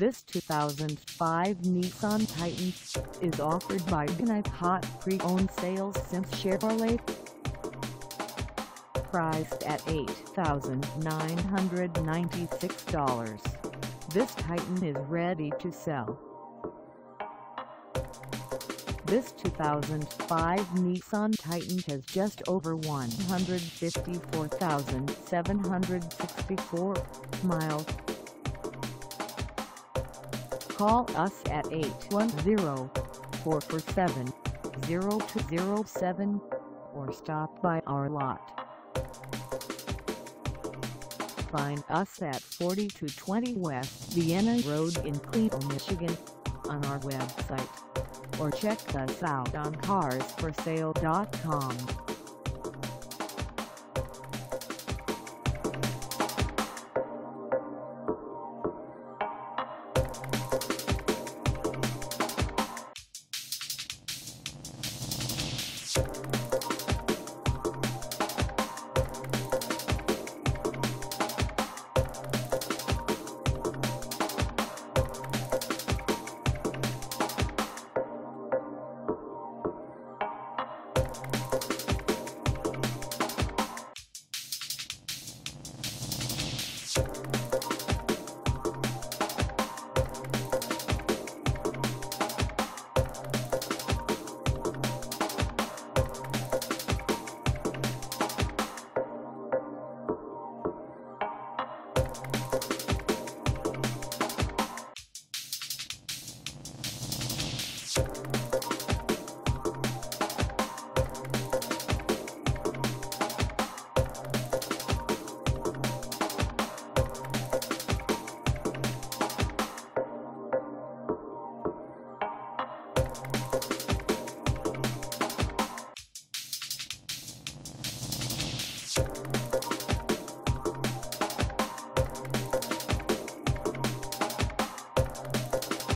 This 2005 Nissan Titan is offered by Eickhoff Pre-Owned Sales Simm's Chevrolet. Priced at $8,996, this Titan is ready to sell. This 2005 Nissan Titan has just over 154,764 miles. Call us at 810-447-0207 or stop by our lot. Find us at 4220 West Vienna Road in Clio, Michigan on our website or check us out on carsforsale.com. Thank